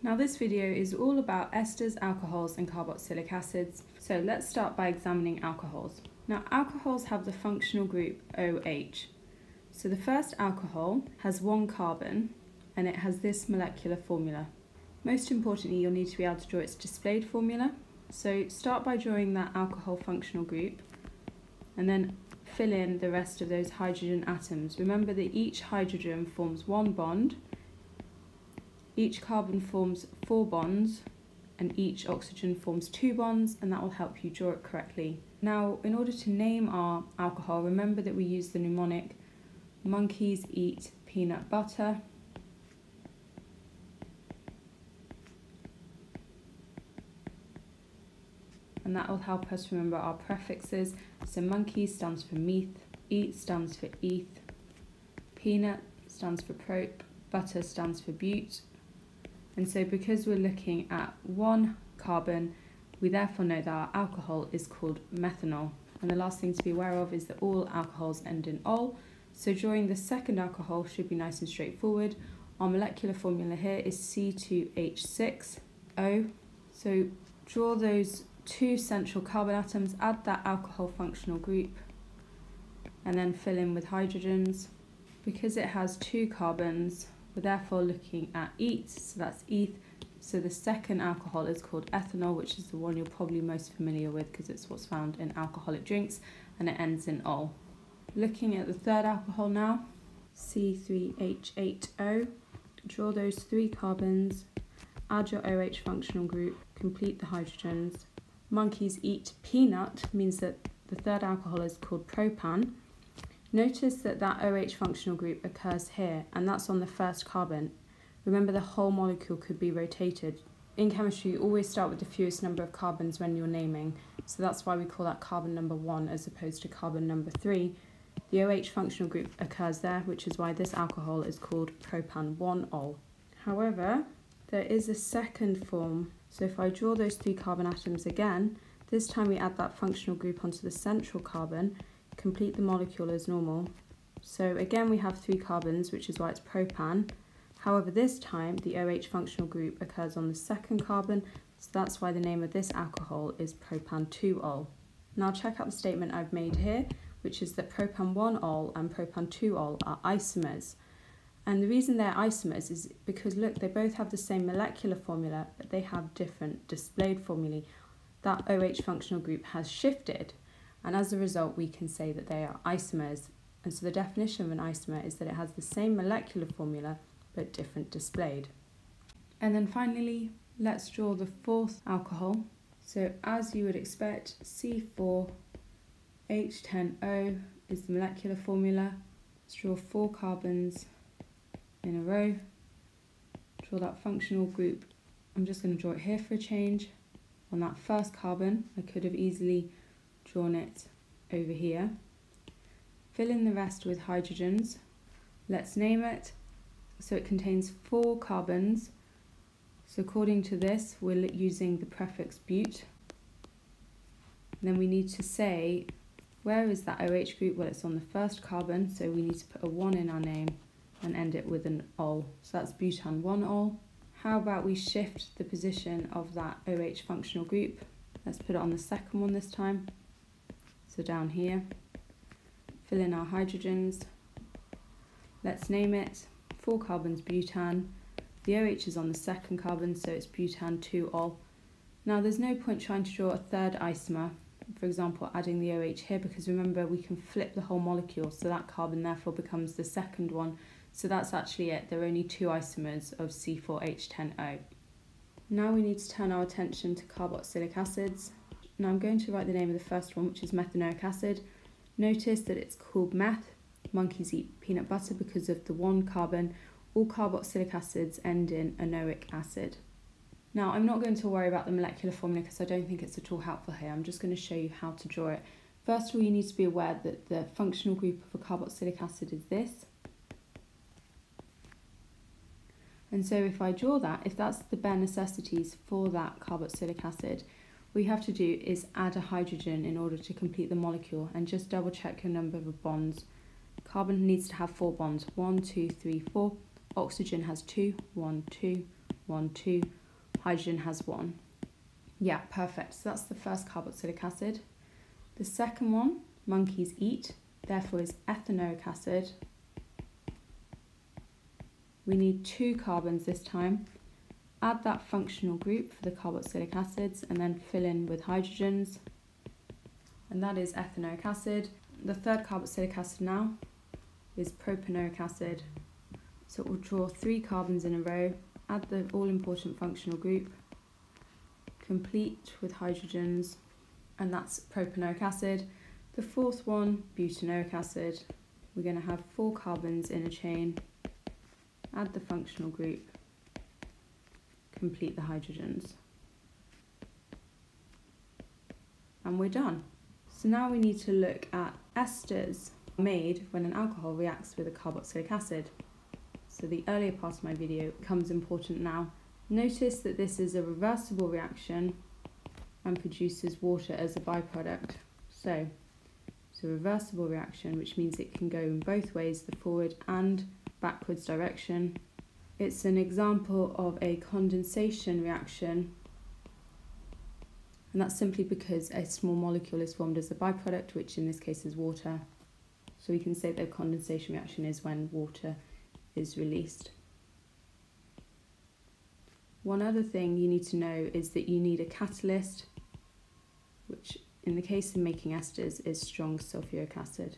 Now this video is all about esters, alcohols and carboxylic acids. So let's start by examining alcohols. Now alcohols have the functional group OH. So the first alcohol has one carbon and it has this molecular formula. Most importantly, you'll need to be able to draw its displayed formula. So start by drawing that alcohol functional group and then fill in the rest of those hydrogen atoms. Remember that each hydrogen forms one bond each carbon forms four bonds and each oxygen forms two bonds and that will help you draw it correctly. Now in order to name our alcohol remember that we use the mnemonic monkeys eat peanut butter and that will help us remember our prefixes. So monkey stands for meth, eat stands for eth, peanut stands for prop, butter stands for bute, and so because we're looking at one carbon, we therefore know that our alcohol is called methanol. And the last thing to be aware of is that all alcohols end in ol. So drawing the second alcohol should be nice and straightforward. Our molecular formula here is C2H6O. So draw those two central carbon atoms, add that alcohol functional group, and then fill in with hydrogens. Because it has two carbons, we're therefore looking at EAT, so that's ETH. So the second alcohol is called ethanol, which is the one you're probably most familiar with because it's what's found in alcoholic drinks and it ends in ol. Looking at the third alcohol now, C3H8O. Draw those three carbons, add your OH functional group, complete the hydrogens. Monkeys eat peanut means that the third alcohol is called propan Notice that that OH functional group occurs here, and that's on the first carbon. Remember the whole molecule could be rotated. In chemistry, you always start with the fewest number of carbons when you're naming, so that's why we call that carbon number one as opposed to carbon number three. The OH functional group occurs there, which is why this alcohol is called propan-1-ol. However, there is a second form. So if I draw those three carbon atoms again, this time we add that functional group onto the central carbon, complete the molecule as normal. So again we have three carbons, which is why it's propan. However, this time the OH functional group occurs on the second carbon, so that's why the name of this alcohol is propan-2-ol. Now check out the statement I've made here, which is that propan-1-ol and propan-2-ol are isomers. And the reason they're isomers is because look, they both have the same molecular formula, but they have different displayed formulae. That OH functional group has shifted and as a result we can say that they are isomers. And so the definition of an isomer is that it has the same molecular formula but different displayed. And then finally, let's draw the fourth alcohol. So as you would expect, C4H10O is the molecular formula. Let's draw four carbons in a row. Draw that functional group. I'm just going to draw it here for a change. On that first carbon, I could have easily drawn it over here. Fill in the rest with hydrogens. Let's name it. So it contains four carbons. So according to this, we're using the prefix bute. Then we need to say, where is that OH group? Well, it's on the first carbon, so we need to put a 1 in our name and end it with an ol. So that's butan 1-ol. How about we shift the position of that OH functional group? Let's put it on the second one this time. So down here, fill in our hydrogens. Let's name it, four carbons butane. The OH is on the second carbon, so it's butan 2-ol. Now there's no point trying to draw a third isomer, for example adding the OH here, because remember we can flip the whole molecule, so that carbon therefore becomes the second one. So that's actually it, there are only two isomers of C4H10O. Now we need to turn our attention to carboxylic acids. Now I'm going to write the name of the first one, which is methanoic acid. Notice that it's called meth. Monkeys eat peanut butter because of the one carbon. All carboxylic acids end in anoic acid. Now I'm not going to worry about the molecular formula because I don't think it's at all helpful here. I'm just going to show you how to draw it. First of all, you need to be aware that the functional group of a carboxylic acid is this. And so if I draw that, if that's the bare necessities for that carboxylic acid, we have to do is add a hydrogen in order to complete the molecule and just double check your number of bonds. Carbon needs to have four bonds, one, two, three, four. Oxygen has two, one, two, one, two. Hydrogen has one. Yeah, perfect. So that's the first carboxylic acid. The second one, monkeys eat, therefore is ethanoic acid. We need two carbons this time. Add that functional group for the carboxylic acids and then fill in with hydrogens. And that is ethanoic acid. The third carboxylic acid now is propanoic acid. So we'll draw three carbons in a row, add the all important functional group, complete with hydrogens, and that's propanoic acid. The fourth one, butanoic acid. We're going to have four carbons in a chain, add the functional group, complete the hydrogens. And we're done. So now we need to look at esters made when an alcohol reacts with a carboxylic acid. So the earlier part of my video becomes important now. Notice that this is a reversible reaction and produces water as a byproduct. So it's a reversible reaction, which means it can go in both ways, the forward and backwards direction. It's an example of a condensation reaction, and that's simply because a small molecule is formed as a byproduct, which in this case is water. So we can say that a condensation reaction is when water is released. One other thing you need to know is that you need a catalyst, which in the case of making esters is strong sulfuric acid.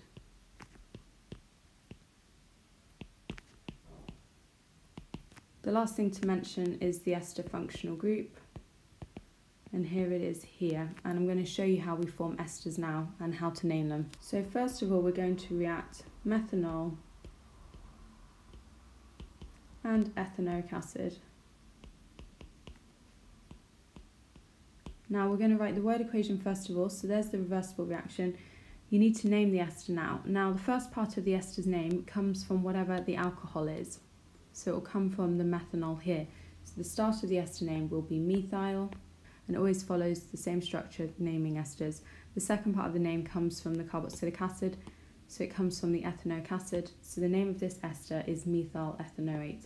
The last thing to mention is the ester functional group. And here it is here. And I'm going to show you how we form esters now and how to name them. So first of all, we're going to react methanol and ethanoic acid. Now we're going to write the word equation first of all, so there's the reversible reaction. You need to name the ester now. Now the first part of the ester's name comes from whatever the alcohol is. So it will come from the methanol here. So the start of the ester name will be methyl and always follows the same structure naming esters. The second part of the name comes from the carboxylic acid, so it comes from the ethanoic acid. So the name of this ester is methyl ethanoate.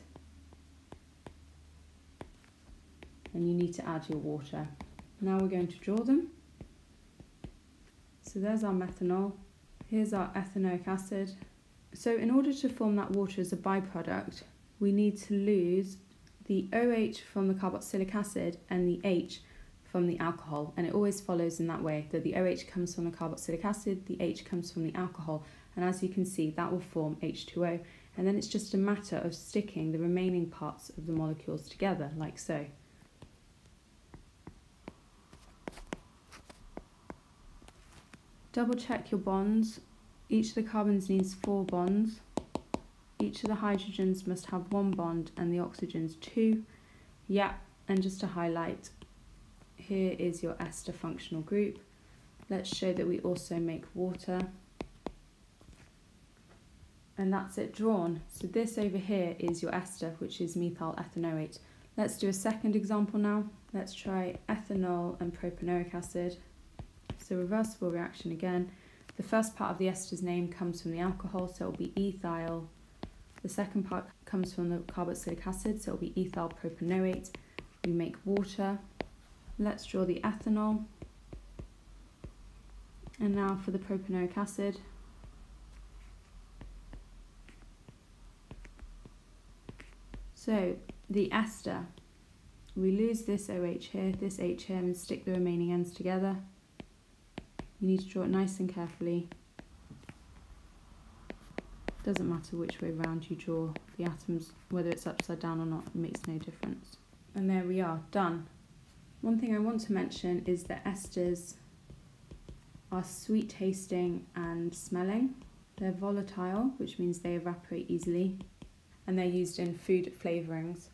And you need to add your water. Now we're going to draw them. So there's our methanol. Here's our ethanoic acid. So in order to form that water as a byproduct, we need to lose the OH from the carboxylic acid and the H from the alcohol. And it always follows in that way that the OH comes from the carboxylic acid, the H comes from the alcohol. And as you can see, that will form H2O. And then it's just a matter of sticking the remaining parts of the molecules together, like so. Double check your bonds. Each of the carbons needs four bonds. Each of the hydrogens must have one bond and the oxygens two. Yeah, and just to highlight, here is your ester functional group. Let's show that we also make water. And that's it drawn. So this over here is your ester, which is methyl ethanoate. Let's do a second example now. Let's try ethanol and propanoic acid. So reversible reaction again. The first part of the ester's name comes from the alcohol, so it will be ethyl. The second part comes from the carboxylic acid, so it will be ethyl propanoate. We make water. Let's draw the ethanol. And now for the propanoic acid. So the ester, we lose this OH here, this H here, and stick the remaining ends together. You need to draw it nice and carefully. Doesn't matter which way round you draw the atoms, whether it's upside down or not, it makes no difference. And there we are, done. One thing I want to mention is that esters are sweet tasting and smelling. They're volatile, which means they evaporate easily, and they're used in food flavourings.